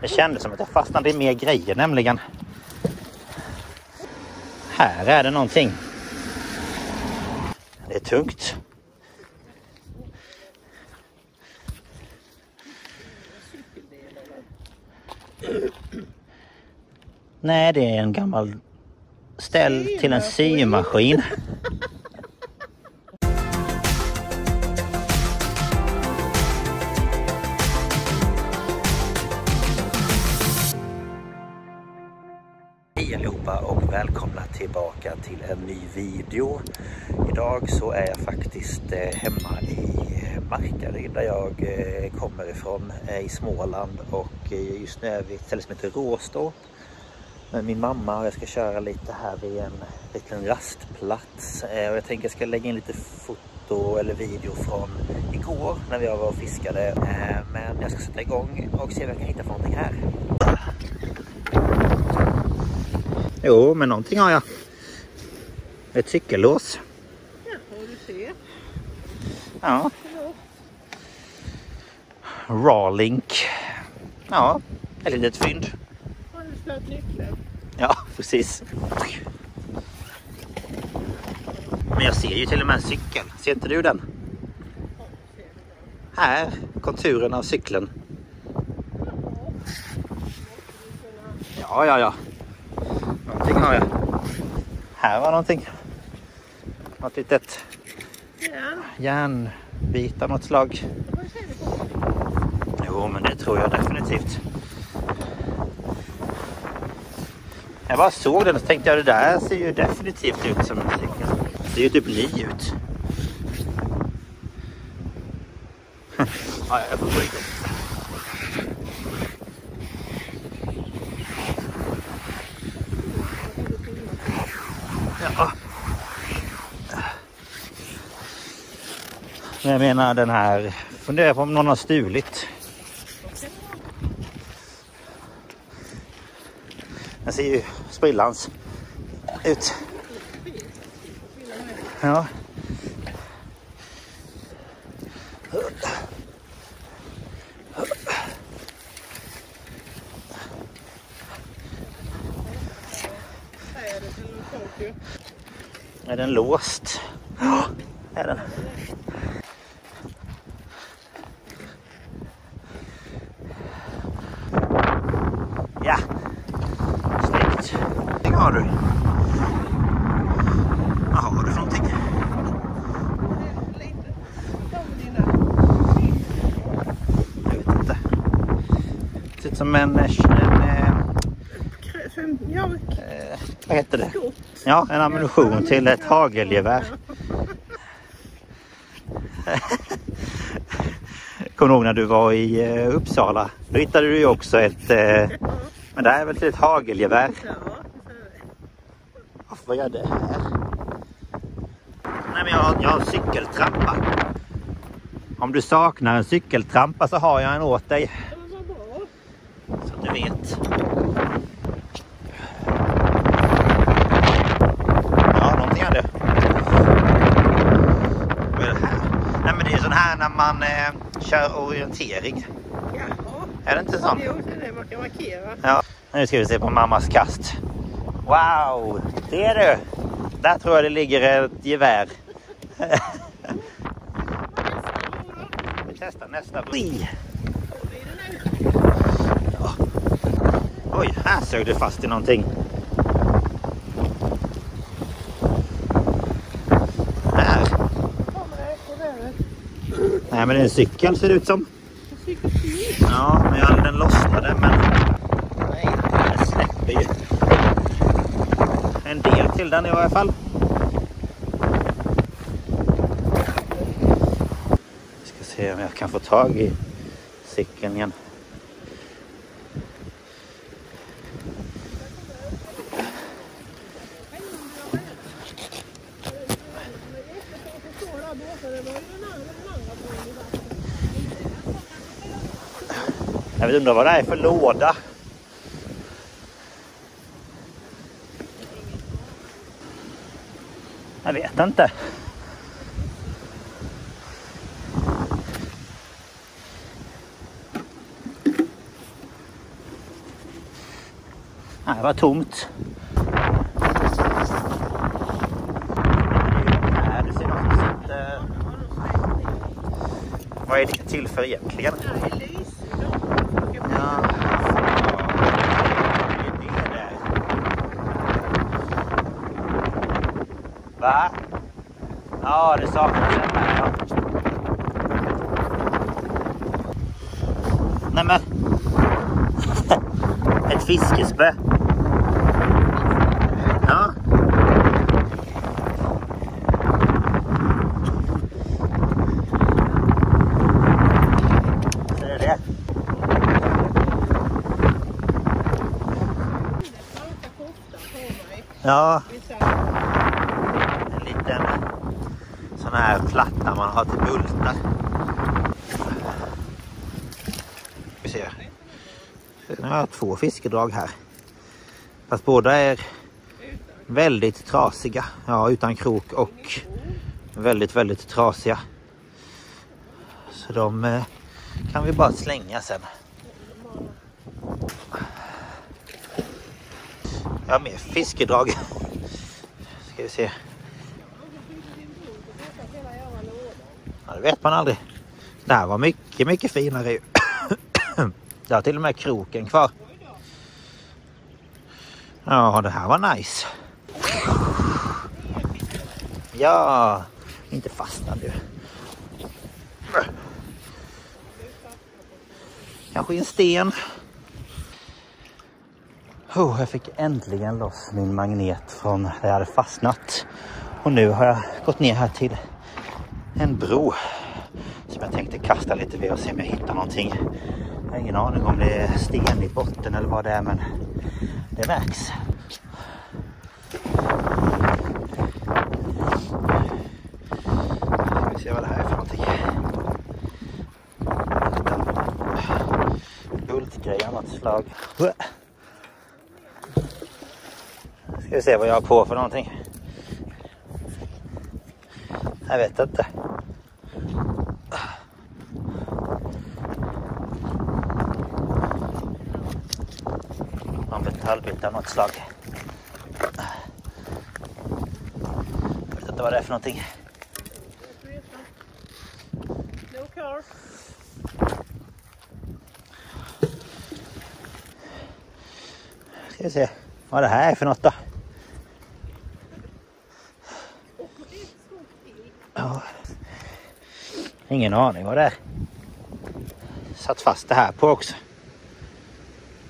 Det kändes som att jag fastnade i mer grejer nämligen. Här är det någonting. Det är tungt. Nej, det är en gammal ställ till en symaskin. Allihopa och välkomna tillbaka till en ny video. Idag så är jag faktiskt eh, hemma i eh, Markaryd där jag eh, kommer ifrån i Småland och just nu är vi ett ställe som heter Råstorp med min mamma och jag ska köra lite här vid en liten rastplats. Och jag tänker jag ska lägga in lite foto eller video från igår när vi var och fiskade. Men jag ska sätta igång och se vad jag kan hitta för någonting här. Jo, men någonting har jag. Ett cykellås. Ja, du ser. Ja. Rawlink. Ja, ett litet fynd. Har du slagit nyckeln? Ja, precis. Men jag ser ju till och med en cykel. Ser inte du den? Här, konturen av cykeln. Ja, ja, ja. Någonting har jag. Här var någonting. Något litet järnbit av något slag. Jo, men det tror jag definitivt. Jag bara såg den och tänkte jag det där ser ju definitivt ut som en cykel. Det ser ju typ ny ut. ja, jag får gå Men jag menar den här, funderar på om någon har stulit. Den ser ju sprillans ut. Ja. Är den låst? Ja, är den. Ja, snyggt. Vad har du? Vad har du för någonting? Jag vet inte. Det ser ut som en, en, en Ja, eh, vad heter det? Ja, en ammunition till ett hagelgevär. Kommer du ihåg när du var i eh, Uppsala? Då hittade du ju också ett... Eh, men det här är väl till ett hagelgevär? Vad gör det här? Men jag har, jag har en cykeltrampa. Om du saknar en cykeltrampa så har jag en åt dig. Så att du vet. Ja, någonting är det. Är det här? Nej men det är sån här när man eh, kör orientering. Jaha. Är det inte sån? Jo, det är det man kan markera. Ja. Nu ska vi se på mammas kast. Wow! Ser du? Där tror jag det ligger ett gevär. Vi testar nästa. Oj! Ja. Oj, här sög det fast i någonting. Här. Nej men det är en cykel ser det ut som. Ja, men jag, den lossnade men... Nej, den släpper ju. En del till den i varje fall. Ska se om jag kan få tag i cykeln igen. Jag vet undrar vad det är för låda. Jag vet inte. Här var tomt. Det ser någon som sitter... Vad är det till för egentligen? Nej. Det det. Va? Ja, det saknas en här ja. Nämen. Ett fiskespö. Ja. Så är det. Franska koftan på mig. Ja, en liten eh, sån här platta man har till bultar. Vi ser. Nu har jag två fiskedrag här. Fast båda är väldigt trasiga. Ja, utan krok och väldigt, väldigt trasiga. Så de eh, kan vi bara slänga sen. Jag har mer fiskedrag. Ska vi se. Ja, det vet man aldrig. Det här var mycket, mycket finare ju. Det har till och med kroken kvar. Ja, det här var nice. Ja, inte fastna du. Kanske en sten. Oh, jag fick äntligen loss min magnet från där jag hade fastnat. Och nu har jag gått ner här till en bro som jag tänkte kasta lite vid och se om jag hittar någonting. Jag har ingen aning om det är sten i botten eller vad det är men det märks. Ska vi se vad det här är för någonting. Bultgrej av något slag. Ska vi se vad jag har på för någonting. Jag vet inte. Någon metallbit av något slag. Jag vet inte vad det är för någonting. No car. Ska vi se vad det här är för något då. Ingen aning vad det är. Satt fast det här på också.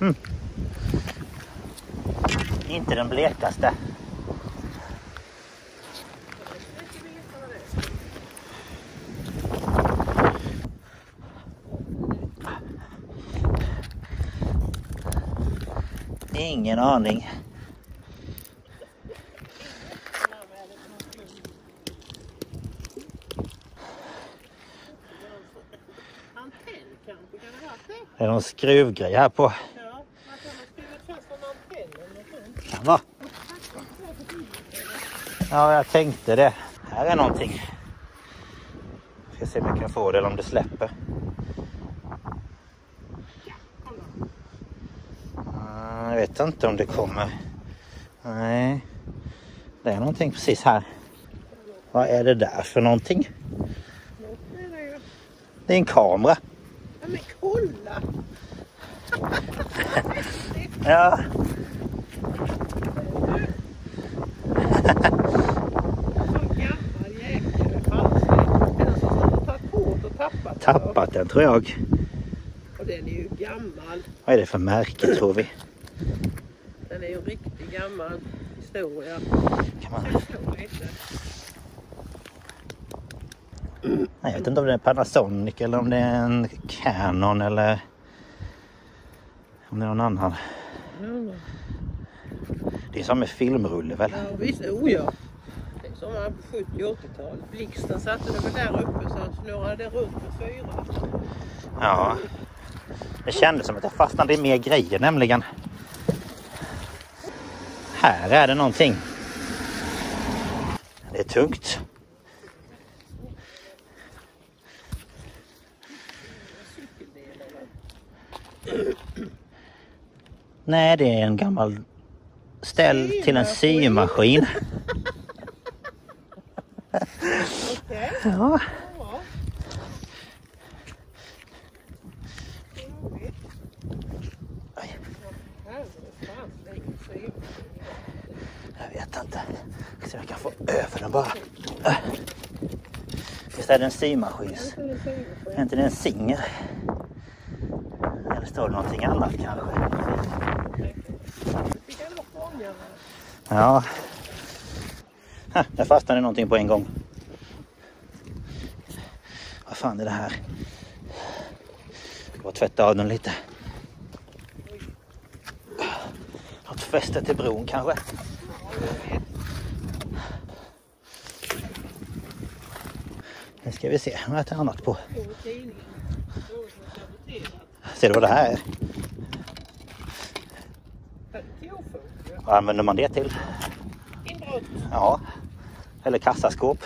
Mm. Inte den blekaste. Ingen aning. Antenn kanske, kan det vara det? Det är någon skruvgrej här på. Ja, man kan ha fast en antenn eller något. Kan vara. Ja, jag tänkte det. Här är någonting. Ska se om jag kan få det eller om det släpper. Ah, jag vet inte om det kommer. Nej, det är någonting precis här. Vad är det där för någonting? Det är. Det är en kamera. Ja, men kolla! Ja, tappat. den. tror jag. Och den är ju gammal. Vad är det för märke tror vi? Den är ju en riktigt gammal historia. Kan man... Nej, jag vet inte om det är Panasonic eller om det är en Canon eller om det är någon annan. Det är som med filmrulle väl? Ja, visst. Oh ja. Det är som på 70 och 80-talet. Blixten satte den där uppe så han snurrade runt med fyra. Ja. Det kändes som att jag fastnade i mer grejer nämligen. Här är det någonting. Det är tungt. Nej, det är en gammal ställ till en symaskin. Okej. Ja, symaskin. jag vet inte. Ska se om jag kan få över den bara. Visst är det en symaskins? Det är en symaskin. Är inte det en singer? Eller står det någonting annat kanske? Ja. Ha, där fastnade någonting på en gång. Vad fan är det här? Jag ska bara tvätta av den lite. Något fäste till bron kanske? Nu ska vi se, vad har det annat på? Står i tidningen. Står som Ser du vad det här är? Vad använder man det till? Inbrott. Ja. Eller kassaskåp.